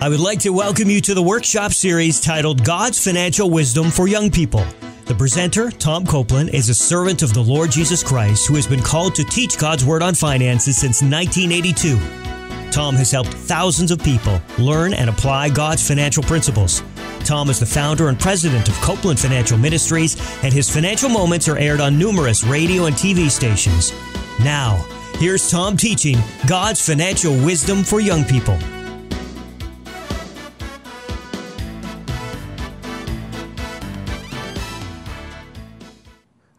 I would like to welcome you to the workshop series titled God's Financial Wisdom for Young People. The presenter, Tom Copeland, is a servant of the Lord Jesus Christ who has been called to teach God's Word on finances since 1982. Tom has helped thousands of people learn and apply God's financial principles. Tom is the founder and president of Copeland Financial Ministries, and his financial moments are aired on numerous radio and TV stations. Now, here's Tom teaching God's financial wisdom for young people.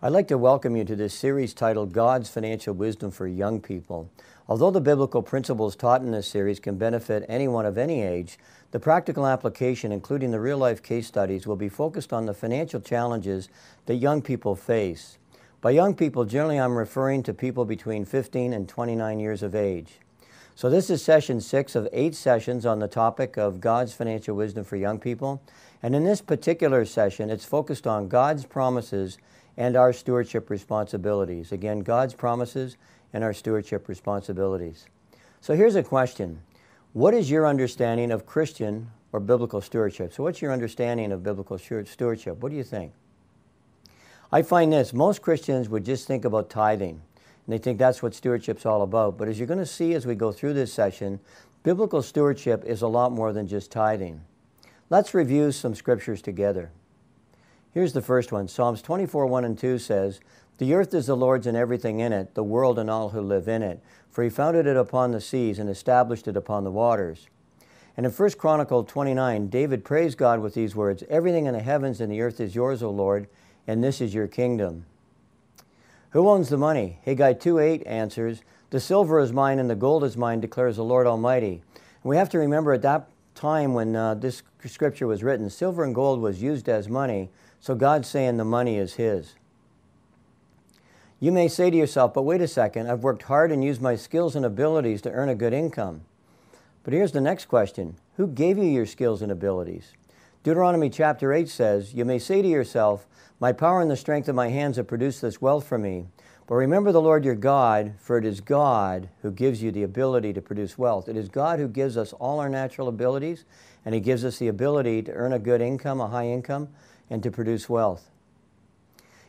I'd like to welcome you to this series titled God's Financial Wisdom for Young People. Although the biblical principles taught in this series can benefit anyone of any age, the practical application, including the real life case studies, will be focused on the financial challenges that young people face. By young people, generally I'm referring to people between 15 and 29 years of age. So, this is session six of eight sessions on the topic of God's financial wisdom for young people. And in this particular session, it's focused on God's promises and our stewardship responsibilities. Again, God's promises and our stewardship responsibilities. So here's a question What is your understanding of Christian or biblical stewardship? So, what's your understanding of biblical stewardship? What do you think? I find this most Christians would just think about tithing, and they think that's what stewardship's all about. But as you're going to see as we go through this session, biblical stewardship is a lot more than just tithing. Let's review some scriptures together. Here's the first one Psalms 24 1 and 2 says, The earth is the Lord's and everything in it, the world and all who live in it. For he founded it upon the seas and established it upon the waters. And in 1 Chronicle 29, David praised God with these words Everything in the heavens and the earth is yours, O Lord, and this is your kingdom. Who owns the money? Haggai 2 8 answers, The silver is mine and the gold is mine, declares the Lord Almighty. And we have to remember at that time when uh, this scripture was written, silver and gold was used as money so God's saying the money is His. You may say to yourself, but wait a second, I've worked hard and used my skills and abilities to earn a good income. But here's the next question Who gave you your skills and abilities? Deuteronomy chapter 8 says, You may say to yourself, My power and the strength of my hands have produced this wealth for me. But remember the Lord your God, for it is God who gives you the ability to produce wealth. It is God who gives us all our natural abilities, and He gives us the ability to earn a good income, a high income, and to produce wealth.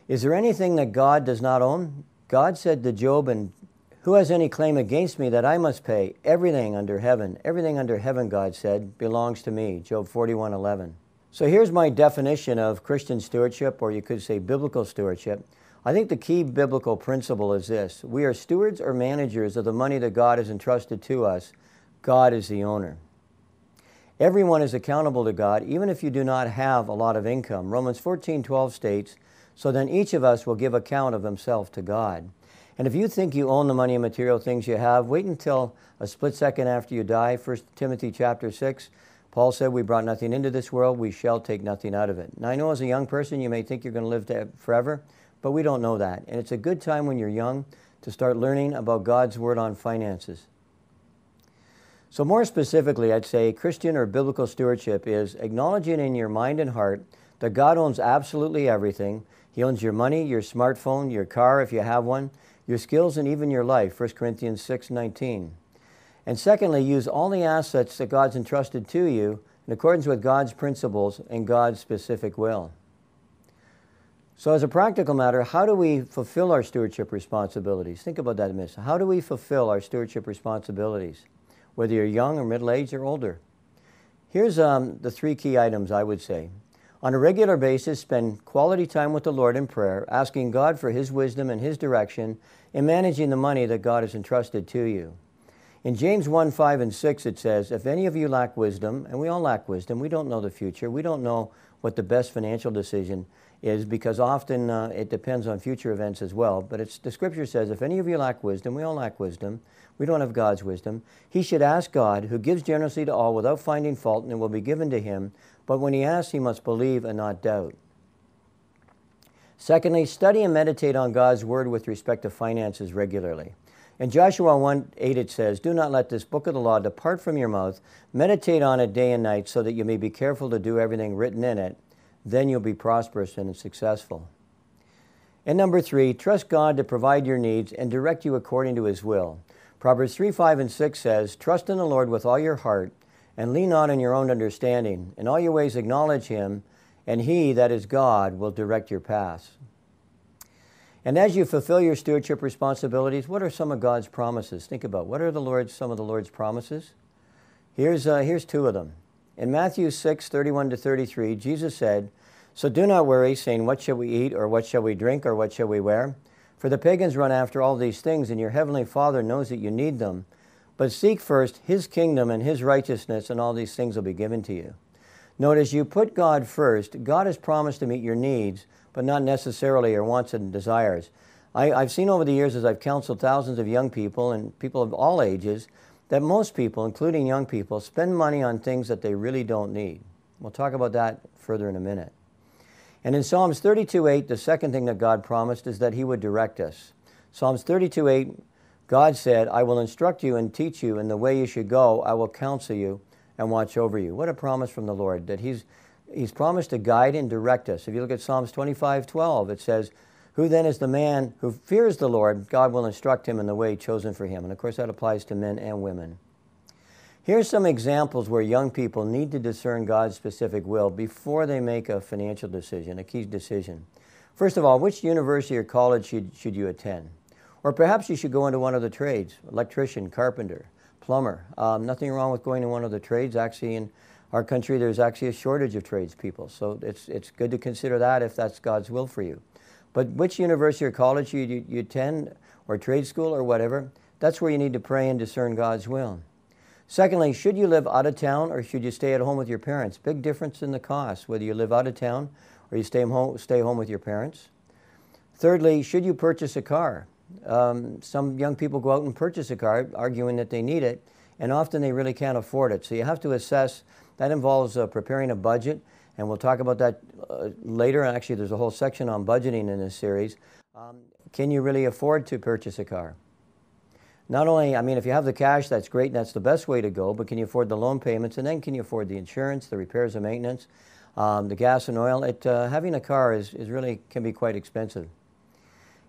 Is there anything that God does not own? God said to Job, and who has any claim against me that I must pay? Everything under heaven, everything under heaven, God said, belongs to me. Job 41 11. So here's my definition of Christian stewardship, or you could say biblical stewardship. I think the key biblical principle is this we are stewards or managers of the money that God has entrusted to us. God is the owner. Everyone is accountable to God, even if you do not have a lot of income. Romans 14 12 states, So then each of us will give account of himself to God. And if you think you own the money and material things you have, wait until a split second after you die. 1 Timothy chapter 6, Paul said, We brought nothing into this world, we shall take nothing out of it. Now, I know as a young person, you may think you're going to live forever, but we don't know that. And it's a good time when you're young to start learning about God's Word on finances. So, more specifically, I'd say Christian or biblical stewardship is acknowledging in your mind and heart that God owns absolutely everything. He owns your money, your smartphone, your car if you have one, your skills, and even your life. 1 Corinthians 6 19. And secondly, use all the assets that God's entrusted to you in accordance with God's principles and God's specific will. So, as a practical matter, how do we fulfill our stewardship responsibilities? Think about that minute. How do we fulfill our stewardship responsibilities? Whether you're young or middle aged or older. Here's um, the three key items I would say. On a regular basis, spend quality time with the Lord in prayer, asking God for His wisdom and His direction in managing the money that God has entrusted to you. In James 1 5 and 6, it says, If any of you lack wisdom, and we all lack wisdom, we don't know the future, we don't know what the best financial decision is because often uh, it depends on future events as well. But it's, the scripture says, if any of you lack wisdom, we all lack wisdom, we don't have God's wisdom, he should ask God, who gives generously to all without finding fault, and it will be given to him. But when he asks, he must believe and not doubt. Secondly, study and meditate on God's word with respect to finances regularly. In Joshua 1 8, it says, Do not let this book of the law depart from your mouth. Meditate on it day and night, so that you may be careful to do everything written in it then you'll be prosperous and successful. And number three, trust God to provide your needs and direct you according to his will. Proverbs 3 5 and 6 says, Trust in the Lord with all your heart and lean not on your own understanding. In all your ways acknowledge him, and he, that is God, will direct your paths. And as you fulfill your stewardship responsibilities, what are some of God's promises? Think about what are the Lord's some of the Lord's promises? Here's, uh, here's two of them. In Matthew 6, 31 to 33, Jesus said, So do not worry, saying, What shall we eat, or what shall we drink, or what shall we wear? For the pagans run after all these things, and your heavenly Father knows that you need them. But seek first his kingdom and his righteousness, and all these things will be given to you. Notice you put God first. God has promised to meet your needs, but not necessarily your wants and desires. I, have seen over the years as I've counseled thousands of young people and people of all ages that most people, including young people, spend money on things that they really don't need. We'll talk about that further in a minute. And in Psalms 32 8, the second thing that God promised is that He would direct us. Psalms 32 8, God said, I will instruct you and teach you in the way you should go. I will counsel you and watch over you. What a promise from the Lord that He's he's promised to guide and direct us. If you look at Psalms 25 12, it says, Who then is the man who fears the Lord? God will instruct him in the way chosen for him. And of course, that applies to men and women. Here's some examples where young people need to discern God's specific will before they make a financial decision, a key decision. First of all, which university or college should, should you attend? Or perhaps you should go into one of the trades electrician, carpenter, plumber. Um, nothing wrong with going to one of the trades. Actually, in our country, there's actually a shortage of tradespeople. So it's, it's good to consider that if that's God's will for you. But which university or college you, you, you attend, or trade school, or whatever, that's where you need to pray and discern God's will. Secondly, should you live out of town or should you stay at home with your parents? Big difference in the cost, whether you live out of town or you stay home, stay home with your parents. Thirdly, should you purchase a car? Um, some young people go out and purchase a car, arguing that they need it, and often they really can't afford it. So you have to assess that involves uh, preparing a budget, and we'll talk about that uh, later. Actually, there's a whole section on budgeting in this series. Um, can you really afford to purchase a car? Not only, I mean, if you have the cash, that's great, and that's the best way to go, but can you afford the loan payments, and then can you afford the insurance, the repairs and maintenance, um, the gas and oil? It, uh, having a car is, is really can be quite expensive.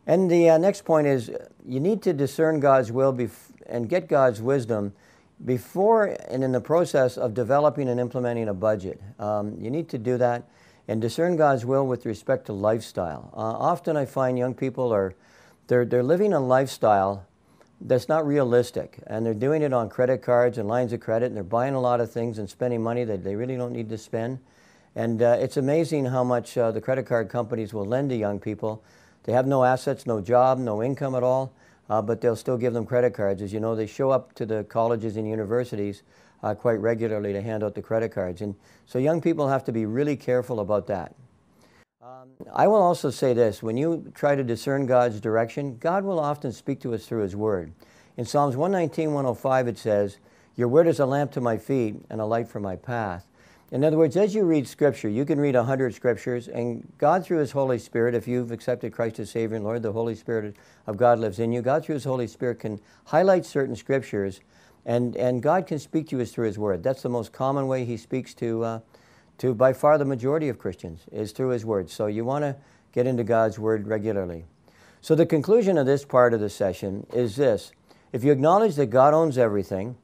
And the uh, next point is you need to discern God's will and get God's wisdom before and in the process of developing and implementing a budget. Um, you need to do that and discern God's will with respect to lifestyle. Uh, often I find young people are they're, they're living a lifestyle that's not realistic and they're doing it on credit cards and lines of credit and they're buying a lot of things and spending money that they really don't need to spend. And uh, it's amazing how much uh, the credit card companies will lend to young people. They have no assets, no job, no income at all uh, but they'll still give them credit cards. As you know, they show up to the colleges and universities uh, quite regularly to hand out the credit cards. And so young people have to be really careful about that. Um, I will also say this when you try to discern God's direction, God will often speak to us through His Word. In Psalms 119, 105, it says, Your Word is a lamp to my feet and a light for my path. In other words, as you read Scripture, you can read 100 Scriptures, and God, through His Holy Spirit, if you've accepted Christ as Savior and Lord, the Holy Spirit of God lives in you. God, through His Holy Spirit, can highlight certain Scriptures, and, and God can speak to us through His Word. That's the most common way He speaks to, uh, to by far the majority of Christians, is through His Word. So you want to get into God's Word regularly. So the conclusion of this part of the session is this if you acknowledge that God owns everything,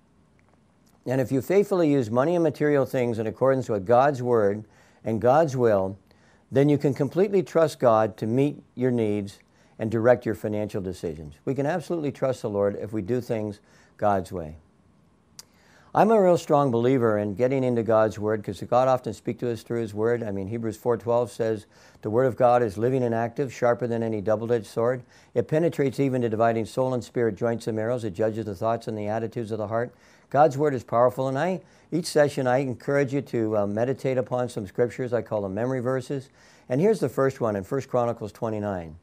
and if you faithfully use money and material things in accordance with God's word and God's will, then you can completely trust God to meet your needs and direct your financial decisions. We can absolutely trust the Lord if we do things God's way. I'm a real strong believer in getting into God's word because God often speaks to us through his word. I mean, Hebrews 4:12 says, "The word of God is living and active, sharper than any double-edged sword. It penetrates even to dividing soul and spirit, joints and marrows. It judges the thoughts and the attitudes of the heart." God's Word is powerful, and I each session I encourage you to uh, meditate upon some scriptures. I call them memory verses. And here's the first one in 1 Chronicles 29.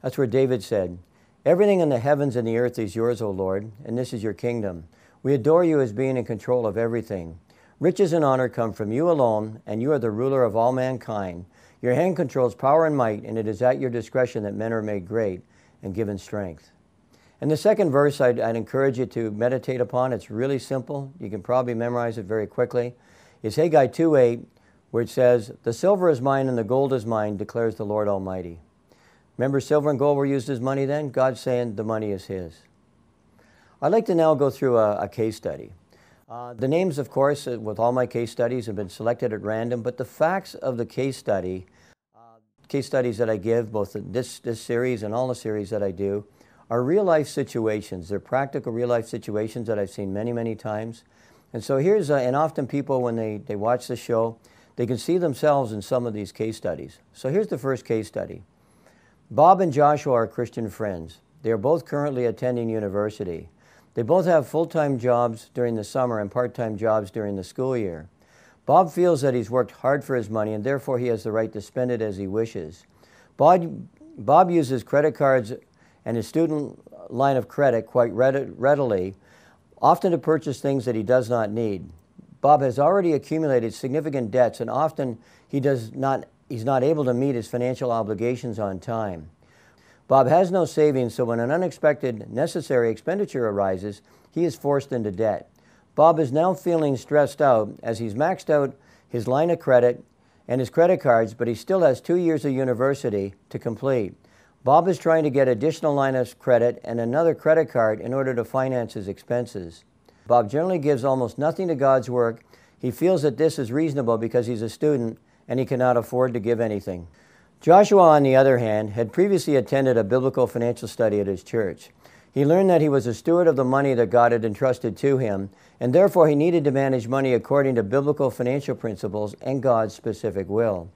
That's where David said, Everything in the heavens and the earth is yours, O Lord, and this is your kingdom. We adore you as being in control of everything. Riches and honor come from you alone, and you are the ruler of all mankind. Your hand controls power and might, and it is at your discretion that men are made great and given strength. And the second verse I'd, I'd, encourage you to meditate upon, it's really simple. You can probably memorize it very quickly. Is Haggai 2.8, where it says, The silver is mine and the gold is mine, declares the Lord Almighty. Remember, silver and gold were used as money then? God's saying the money is His. I'd like to now go through a, a case study. Uh, the names, of course, uh, with all my case studies have been selected at random, but the facts of the case study, uh, case studies that I give, both this, this series and all the series that I do, are real life situations. They're practical real life situations that I've seen many, many times. And so here's, uh, and often people, when they, they watch the show, they can see themselves in some of these case studies. So here's the first case study Bob and Joshua are Christian friends. They are both currently attending university. They both have full time jobs during the summer and part time jobs during the school year. Bob feels that he's worked hard for his money and therefore he has the right to spend it as he wishes. Bob, Bob uses credit cards and his student line of credit quite readily, often to purchase things that he does not need. Bob has already accumulated significant debts and often he does not, he's not able to meet his financial obligations on time. Bob has no savings, so when an unexpected necessary expenditure arises, he is forced into debt. Bob is now feeling stressed out as he's maxed out his line of credit and his credit cards, but he still has two years of university to complete. Bob is trying to get additional line of credit and another credit card in order to finance his expenses. Bob generally gives almost nothing to God's work. He feels that this is reasonable because he's a student and he cannot afford to give anything. Joshua, on the other hand, had previously attended a biblical financial study at his church. He learned that he was a steward of the money that God had entrusted to him, and therefore he needed to manage money according to biblical financial principles and God's specific will.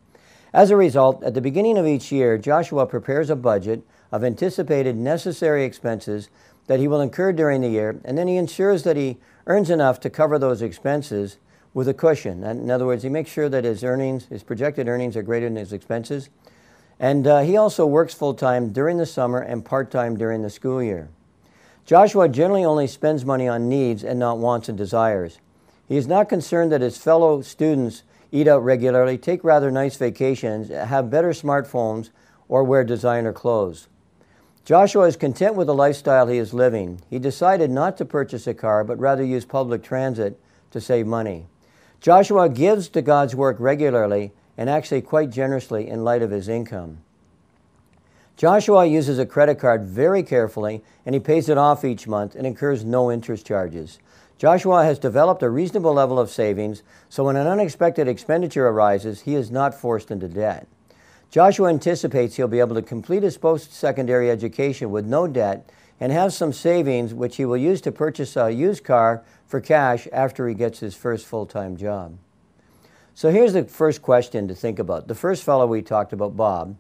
As a result, at the beginning of each year, Joshua prepares a budget of anticipated necessary expenses that he will incur during the year, and then he ensures that he earns enough to cover those expenses with a cushion. In other words, he makes sure that his earnings, his projected earnings, are greater than his expenses. And uh, he also works full time during the summer and part time during the school year. Joshua generally only spends money on needs and not wants and desires. He is not concerned that his fellow students eat out regularly, take rather nice vacations, have better smartphones, or wear designer clothes. Joshua is content with the lifestyle he is living. He decided not to purchase a car, but rather use public transit to save money. Joshua gives to God's work regularly and actually quite generously in light of his income. Joshua uses a credit card very carefully and he pays it off each month and incurs no interest charges. Joshua has developed a reasonable level of savings, so when an unexpected expenditure arises, he is not forced into debt. Joshua anticipates he'll be able to complete his post secondary education with no debt and have some savings which he will use to purchase a used car for cash after he gets his first full time job. So here's the first question to think about. The first fellow we talked about, Bob,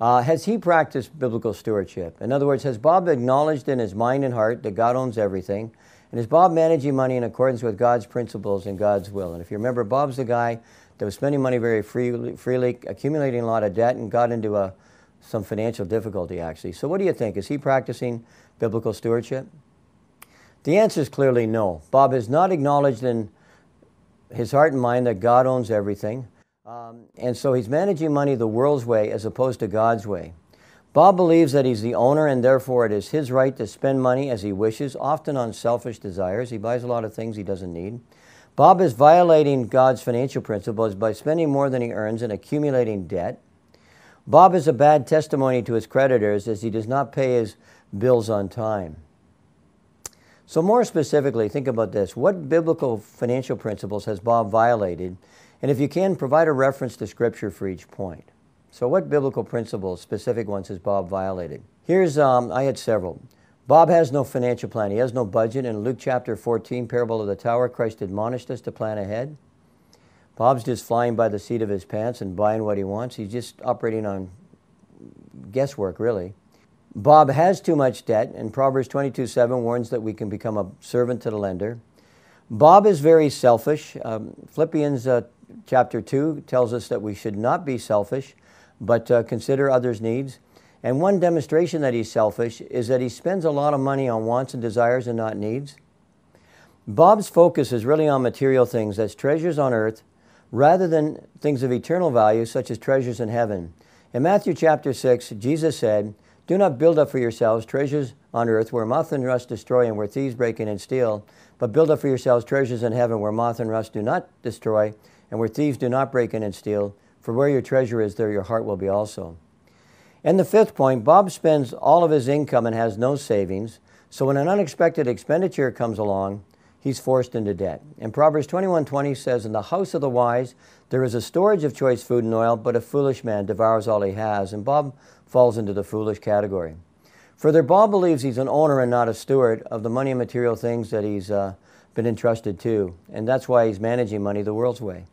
uh, has he practiced biblical stewardship? In other words, has Bob acknowledged in his mind and heart that God owns everything? And is Bob managing money in accordance with God's principles and God's will? And if you remember, Bob's the guy that was spending money very freely, freely accumulating a lot of debt, and got into a, some financial difficulty, actually. So, what do you think? Is he practicing biblical stewardship? The answer is clearly no. Bob has not acknowledged in his heart and mind that God owns everything. Um, and so he's managing money the world's way as opposed to God's way. Bob believes that he's the owner and therefore it is his right to spend money as he wishes, often on selfish desires. He buys a lot of things he doesn't need. Bob is violating God's financial principles by spending more than he earns and accumulating debt. Bob is a bad testimony to his creditors as he does not pay his bills on time. So, more specifically, think about this. What biblical financial principles has Bob violated? And if you can, provide a reference to Scripture for each point. So, what biblical principles, specific ones, has Bob violated? Here's, um, I had several. Bob has no financial plan. He has no budget. In Luke chapter 14, parable of the tower, Christ admonished us to plan ahead. Bob's just flying by the seat of his pants and buying what he wants. He's just operating on guesswork, really. Bob has too much debt, and Proverbs 22 7 warns that we can become a servant to the lender. Bob is very selfish. Um, Philippians uh, chapter 2 tells us that we should not be selfish, but uh, consider others' needs. And one demonstration that he's selfish is that he spends a lot of money on wants and desires and not needs. Bob's focus is really on material things, as treasures on earth, rather than things of eternal value, such as treasures in heaven. In Matthew chapter 6, Jesus said, do not build up for yourselves treasures on earth where moth and rust destroy and where thieves break in and steal, but build up for yourselves treasures in heaven where moth and rust do not destroy and where thieves do not break in and steal. For where your treasure is, there your heart will be also. And the fifth point Bob spends all of his income and has no savings, so when an unexpected expenditure comes along, he's forced into debt. And Proverbs 21:20 says, "In the house of the wise there is a storage of choice food and oil, but a foolish man devours all he has." And Bob falls into the foolish category. Further, Bob believes he's an owner and not a steward of the money and material things that he's uh, been entrusted to, and that's why he's managing money the world's way.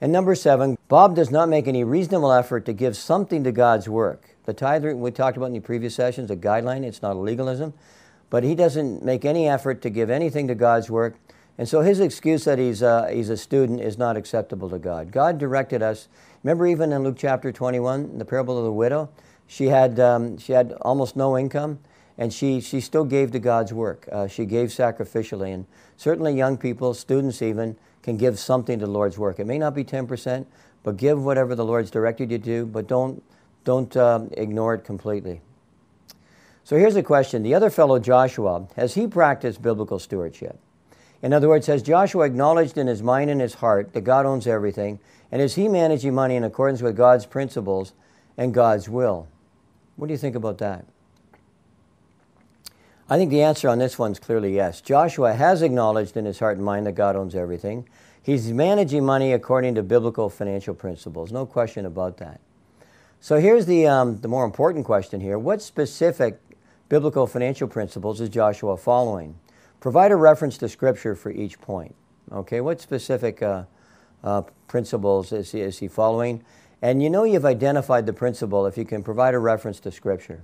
And number seven, Bob does not make any reasonable effort to give something to God's work. The tithe we talked about in the previous sessions, a guideline, it's not a legalism, but he doesn't make any effort to give anything to God's work. And so his excuse that he's, uh, he's a student is not acceptable to God. God directed us. Remember, even in Luke chapter 21, the parable of the widow, she had, um, she had almost no income, and she, she still gave to God's work. Uh, she gave sacrificially. And certainly, young people, students even, can give something to the Lord's work. It may not be 10%, but give whatever the Lord's directed you to do, but don't, don't um, ignore it completely. So here's a question. The other fellow, Joshua, has he practiced biblical stewardship? In other words, has Joshua acknowledged in his mind and his heart that God owns everything? And is he managing money in accordance with God's principles and God's will? What do you think about that? I think the answer on this one's clearly yes. Joshua has acknowledged in his heart and mind that God owns everything. He's managing money according to biblical financial principles, no question about that. So here's the, um, the more important question here. What specific biblical financial principles is Joshua following? Provide a reference to Scripture for each point. Okay, what specific uh, uh, principles is he, is he following? And you know you've identified the principle if you can provide a reference to Scripture.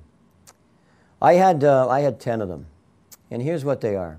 I had, uh, I had 10 of them, and here's what they are.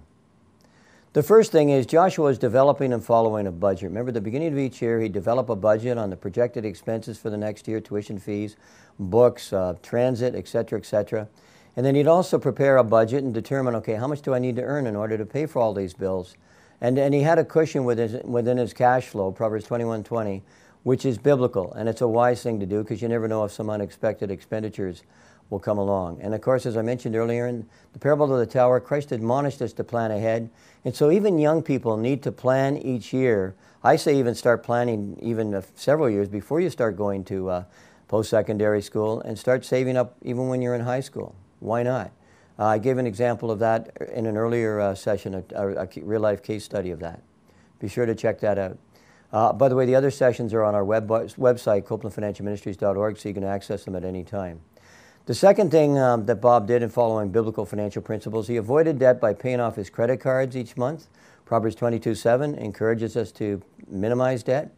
The first thing is Joshua is developing and following a budget. Remember, at the beginning of each year, he'd develop a budget on the projected expenses for the next year, tuition fees, books, uh, transit, etc., etc. And then he'd also prepare a budget and determine, okay, how much do I need to earn in order to pay for all these bills? And, and he had a cushion within his, within his cash flow, Proverbs 21:20, which is biblical, and it's a wise thing to do because you never know if some unexpected expenditures will come along. And of course, as I mentioned earlier in the parable of the tower, Christ admonished us to plan ahead. And so even young people need to plan each year. I say even start planning even several years before you start going to uh, post-secondary school and start saving up even when you're in high school. Why not? Uh, I gave an example of that in an earlier uh, session, a, a, real-life case study of that. Be sure to check that out. Uh, by the way, the other sessions are on our web, website, copelandfinancialministries.org, so you can access them at any time. The second thing um, that Bob did in following biblical financial principles, he avoided debt by paying off his credit cards each month. Proverbs 22:7 encourages us to minimize debt.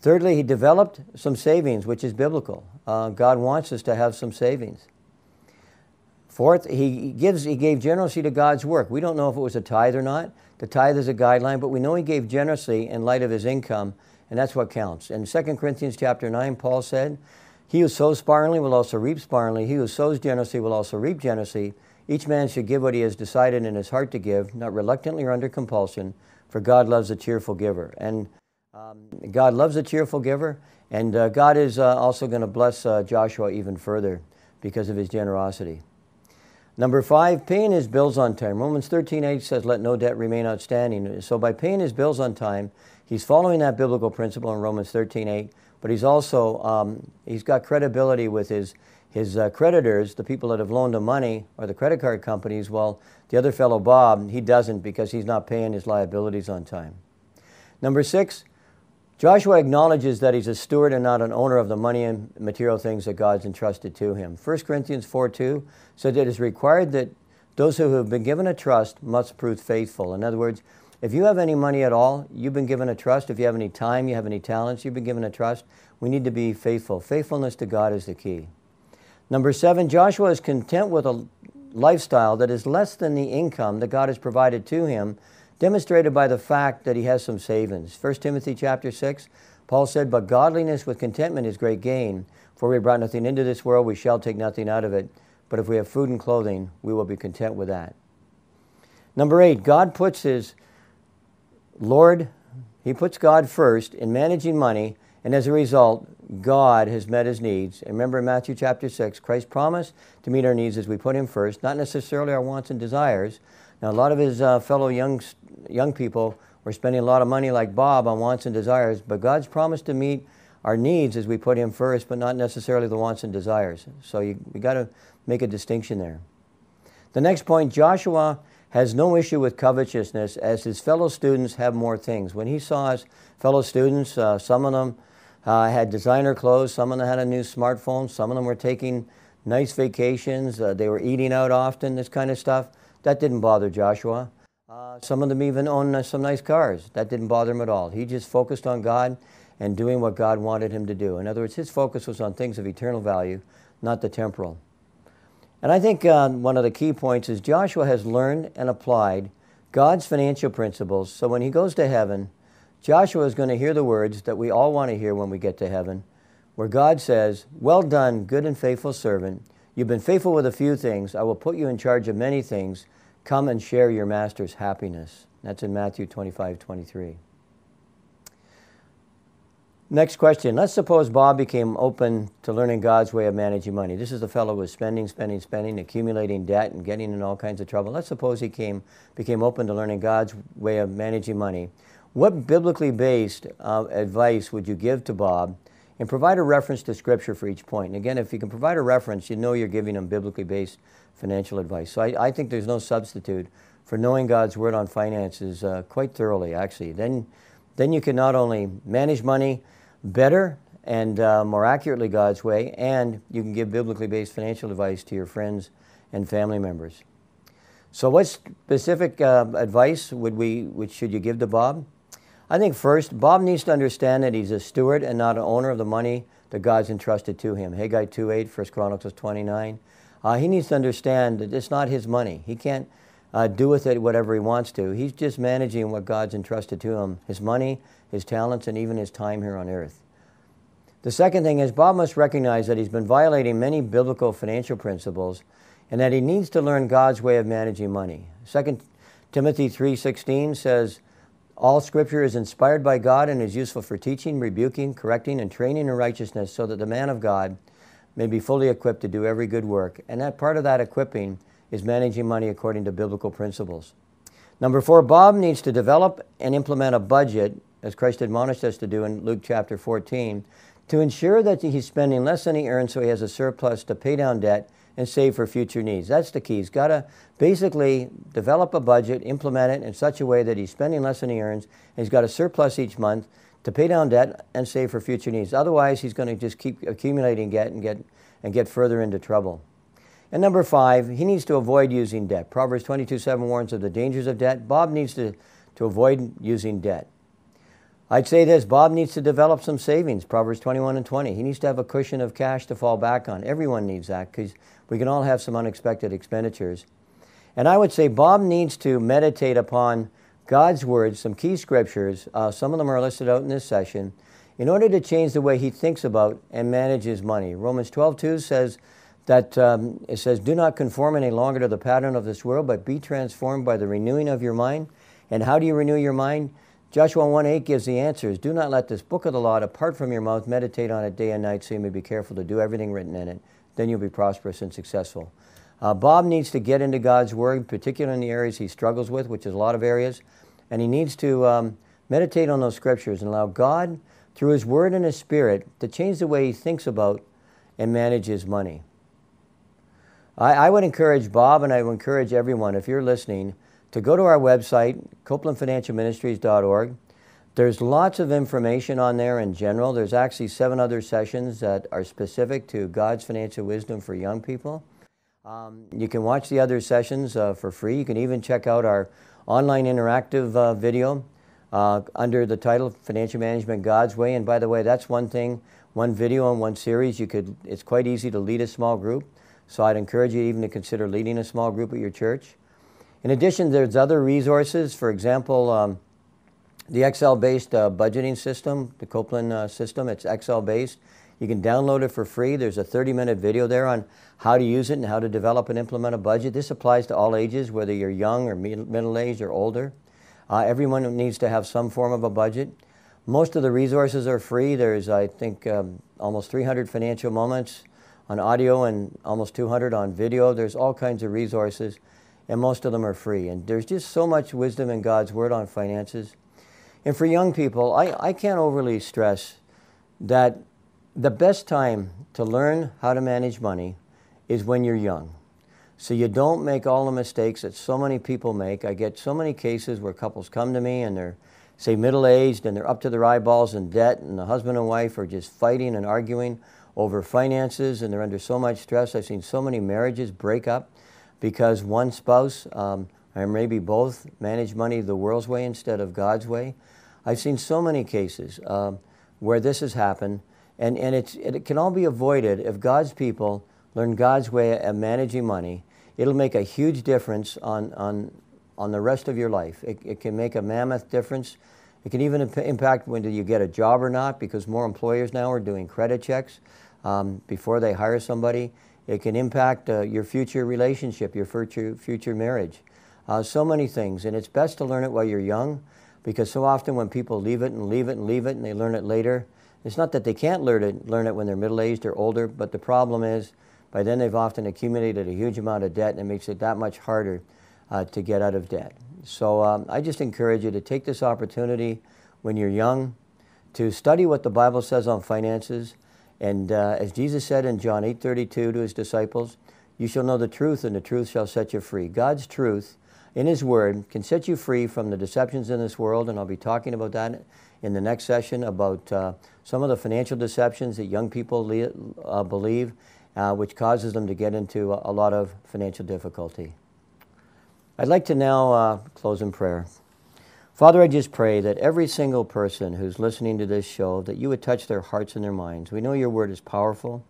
Thirdly, he developed some savings, which is biblical. Uh, God wants us to have some savings. Fourth, he gives he gave generously to God's work. We don't know if it was a tithe or not. The tithe is a guideline, but we know he gave generously in light of his income, and that's what counts. In 2 Corinthians chapter 9, Paul said, he who sows sparingly will also reap sparingly. He who sows generously will also reap generously. Each man should give what he has decided in his heart to give, not reluctantly or under compulsion, for God loves a cheerful giver. And um, God loves a cheerful giver, and uh, God is uh, also going to bless uh, Joshua even further because of his generosity. Number five, paying his bills on time. Romans 13, 8 says, let no debt remain outstanding. So by paying his bills on time, he's following that biblical principle in Romans 13, 8 but he's also um, he's got credibility with his his uh, creditors, the people that have loaned him money, or the credit card companies. Well, the other fellow, Bob, he doesn't because he's not paying his liabilities on time. Number six, Joshua acknowledges that he's a steward and not an owner of the money and material things that God's entrusted to him. 1 Corinthians 4 2 said that it is required that those who have been given a trust must prove faithful. In other words, if you have any money at all, you've been given a trust. If you have any time, you have any talents, you've been given a trust. We need to be faithful. Faithfulness to God is the key. Number seven, Joshua is content with a lifestyle that is less than the income that God has provided to him, demonstrated by the fact that he has some savings. 1 Timothy chapter 6, Paul said, But godliness with contentment is great gain, for we brought nothing into this world, we shall take nothing out of it. But if we have food and clothing, we will be content with that. Number eight, God puts his Lord, he puts God first in managing money, and as a result, God has met his needs. And remember in Matthew chapter 6, Christ promised to meet our needs as we put him first, not necessarily our wants and desires. Now, a lot of his uh, fellow young, young people were spending a lot of money like Bob on wants and desires, but God's promised to meet our needs as we put him first, but not necessarily the wants and desires. So you, we got to make a distinction there. The next point, Joshua has no issue with covetousness as his fellow students have more things. When he saw his fellow students, uh, some of them uh, had designer clothes, some of them had a new smartphone, some of them were taking nice vacations, uh, they were eating out often, this kind of stuff. That didn't bother Joshua. Uh, some of them even owned uh, some nice cars. That didn't bother him at all. He just focused on God and doing what God wanted him to do. In other words, his focus was on things of eternal value, not the temporal. And I think uh, one of the key points is Joshua has learned and applied God's financial principles. So when he goes to heaven, Joshua is going to hear the words that we all want to hear when we get to heaven, where God says, Well done, good and faithful servant. You've been faithful with a few things. I will put you in charge of many things. Come and share your master's happiness. That's in Matthew 25 23. Next question. Let's suppose Bob became open to learning God's way of managing money. This is the fellow who was spending, spending, spending, accumulating debt, and getting in all kinds of trouble. Let's suppose he came, became open to learning God's way of managing money. What biblically based uh, advice would you give to Bob? And provide a reference to Scripture for each point. And again, if you can provide a reference, you know you're giving him biblically based financial advice. So I, I think there's no substitute for knowing God's Word on finances uh, quite thoroughly, actually. Then, then you can not only manage money, better and uh, more accurately God's way, and you can give biblically based financial advice to your friends and family members. So, what specific uh, advice would we, which should you give to Bob? I think first, Bob needs to understand that he's a steward and not an owner of the money that God's entrusted to him. Haggai 2.8, 1 Chronicles 29. Uh, he needs to understand that it's not his money. He can't uh, do with it whatever he wants to. He's just managing what God's entrusted to him his money, his talents, and even his time here on earth. The second thing is Bob must recognize that he's been violating many biblical financial principles and that he needs to learn God's way of managing money. 2 Timothy 3:16 says, "All scripture is inspired by God and is useful for teaching, rebuking, correcting, and training in righteousness, so that the man of God may be fully equipped to do every good work." And that part of that equipping is managing money according to biblical principles. Number 4, Bob needs to develop and implement a budget as Christ admonished us to do in Luke chapter 14, to ensure that he's spending less than he earns so he has a surplus to pay down debt and save for future needs. That's the key. He's got to basically develop a budget, implement it in such a way that he's spending less than he earns, and he's got a surplus each month to pay down debt and save for future needs. Otherwise, he's going to just keep accumulating debt and get, and get further into trouble. And number five, he needs to avoid using debt. Proverbs 22 7 warns of the dangers of debt. Bob needs to, to avoid using debt. I'd say this Bob needs to develop some savings, Proverbs 21 and 20. He needs to have a cushion of cash to fall back on. Everyone needs that because we can all have some unexpected expenditures. And I would say Bob needs to meditate upon God's words, some key scriptures. Uh, some of them are listed out in this session in order to change the way he thinks about and manages money. Romans 12:2 says that um, it says, "Do not conform any longer to the pattern of this world, but be transformed by the renewing of your mind." And how do you renew your mind? Joshua 1 8 gives the answers. Do not let this book of the law depart from your mouth. Meditate on it day and night so you may be careful to do everything written in it. Then you'll be prosperous and successful. Uh, Bob needs to get into God's Word, particularly in the areas he struggles with, which is a lot of areas. And he needs to um, meditate on those scriptures and allow God, through His Word and His Spirit, to change the way he thinks about and manages money. I, I would encourage Bob and I would encourage everyone, if you're listening, to go to our website, copelandfinancialministries.org. There's lots of information on there in general. There's actually seven other sessions that are specific to God's financial wisdom for young people. Um, you can watch the other sessions uh, for free. You can even check out our online interactive uh, video uh, under the title Financial Management God's Way. And by the way, that's one thing, one video and one series. You could, it's quite easy to lead a small group. So I'd encourage you even to consider leading a small group at your church. In addition, there's other resources. For example, um, the Excel-based uh, budgeting system, the Copeland uh, system, it's Excel-based. You can download it for free. There's a 30-minute video there on how to use it and how to develop and implement a budget. This applies to all ages, whether you're young or middle-aged or older. Uh, everyone needs to have some form of a budget. Most of the resources are free. There's, I think, um, almost 300 financial moments on audio and almost 200 on video. There's all kinds of resources and most of them are free. And there's just so much wisdom in God's Word on finances. And for young people, I, I can't overly stress that the best time to learn how to manage money is when you're young. so you don't make all the mistakes that so many people make. I get so many cases where couples come to me and they're, say, middle aged and they're up to their eyeballs in debt, and the husband and wife are just fighting and arguing over finances and they're under so much stress. I've seen so many marriages break up because one spouse, um, or maybe both, manage money the world's way instead of God's way. I've seen so many cases um, where this has happened, and, and it's, it can all be avoided if God's people learn God's way of managing money it'll make a huge difference on, on, on the rest of your life. It, it can make a mammoth difference. It can even imp- impact when you get a job or not because more employers now are doing credit checks um, before they hire somebody. It can impact uh, your future relationship, your future, future marriage. Uh, so many things. And it's best to learn it while you're young because so often when people leave it and leave it and leave it and they learn it later, it's not that they can't learn it, learn it when they're middle aged or older, but the problem is by then, they've often accumulated a huge amount of debt, and it makes it that much harder uh, to get out of debt. So um, I just encourage you to take this opportunity when you're young to study what the Bible says on finances. And uh, as Jesus said in John 8:32 to his disciples, "You shall know the truth, and the truth shall set you free." God's truth in His Word can set you free from the deceptions in this world, and I'll be talking about that in the next session about uh, some of the financial deceptions that young people le- uh, believe uh, which causes them to get into a, a, lot of financial difficulty. I'd like to now uh, close in prayer. Father, I just pray that every single person who's listening to this show, that you would touch their hearts and their minds. We know your word is powerful.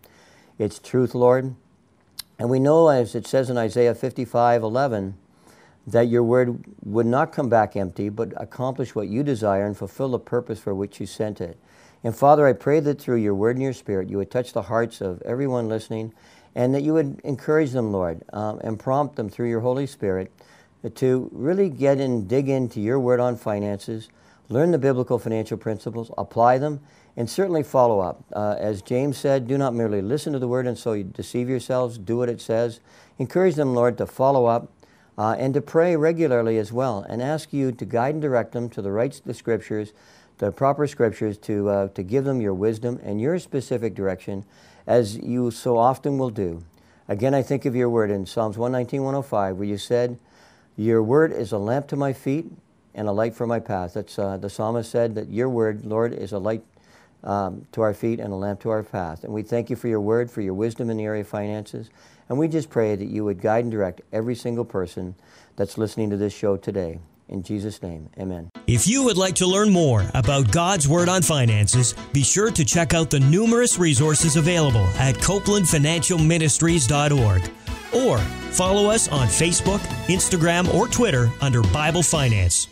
It's truth, Lord. And we know, as it says in Isaiah 55 11, that your word would not come back empty, but accomplish what you desire and fulfill the purpose for which you sent it. And Father, I pray that through your word and your spirit, you would touch the hearts of everyone listening and that you would encourage them, Lord, um, and prompt them through your Holy Spirit to really get and dig into your word on finances, learn the biblical financial principles, apply them, and certainly follow up. Uh, as James said, do not merely listen to the word and so you deceive yourselves, do what it says. Encourage them, Lord, to follow up uh, and to pray regularly as well and ask you to guide and direct them to the right the scriptures the proper scriptures to, uh, to give them your wisdom and your specific direction, as you so often will do. Again, I think of your word in Psalms 119, 105, where you said, Your word is a lamp to my feet and a light for my path. That's, uh, the psalmist said that your word, Lord, is a light um, to our feet and a lamp to our path. And we thank you for your word, for your wisdom in the area of finances. And we just pray that you would guide and direct every single person that's listening to this show today. In Jesus' name, amen. If you would like to learn more about God's Word on finances, be sure to check out the numerous resources available at CopelandFinancialMinistries.org or follow us on Facebook, Instagram, or Twitter under Bible Finance.